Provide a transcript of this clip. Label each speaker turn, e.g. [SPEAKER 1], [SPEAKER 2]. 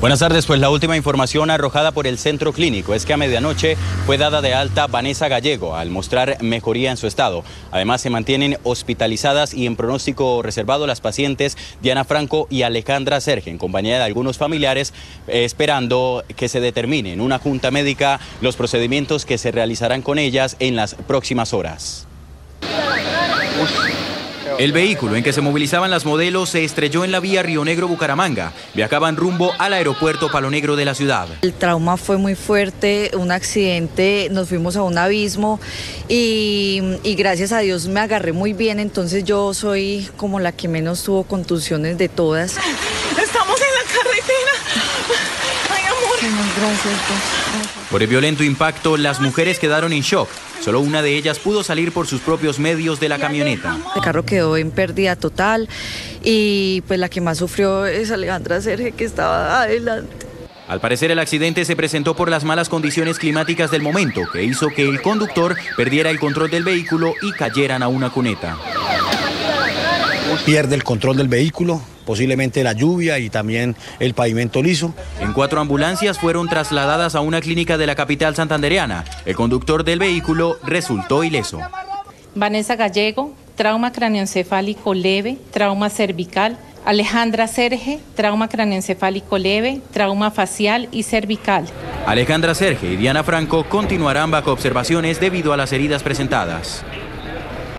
[SPEAKER 1] Buenas tardes, pues la última información arrojada por el centro clínico es que a medianoche fue dada de alta Vanessa Gallego al mostrar mejoría en su estado. Además se mantienen hospitalizadas y en pronóstico reservado las pacientes Diana Franco y Alejandra Serge en compañía de algunos familiares esperando que se determine en una junta médica los procedimientos que se realizarán con ellas en las próximas horas. El vehículo en que se movilizaban las modelos se estrelló en la vía Río Negro-Bucaramanga. Viajaban rumbo al aeropuerto Palo Negro de la ciudad.
[SPEAKER 2] El trauma fue muy fuerte, un accidente, nos fuimos a un abismo y, y gracias a Dios me agarré muy bien, entonces yo soy como la que menos tuvo contusiones de todas.
[SPEAKER 3] Estamos en la carretera. Ay, amor.
[SPEAKER 2] Gracias, gracias.
[SPEAKER 1] Por el violento impacto, las mujeres quedaron en shock. Solo una de ellas pudo salir por sus propios medios de la camioneta.
[SPEAKER 2] El carro quedó en pérdida total y pues la que más sufrió es Alejandra Serge que estaba adelante.
[SPEAKER 1] Al parecer el accidente se presentó por las malas condiciones climáticas del momento, que hizo que el conductor perdiera el control del vehículo y cayeran a una cuneta.
[SPEAKER 4] Pierde el control del vehículo, posiblemente la lluvia y también el pavimento liso.
[SPEAKER 1] En cuatro ambulancias fueron trasladadas a una clínica de la capital santandereana. El conductor del vehículo resultó ileso.
[SPEAKER 5] Vanessa Gallego, trauma craneoencefálico leve, trauma cervical. Alejandra Serge, trauma craneoencefálico leve, trauma facial y cervical.
[SPEAKER 1] Alejandra Serge y Diana Franco continuarán bajo observaciones debido a las heridas presentadas.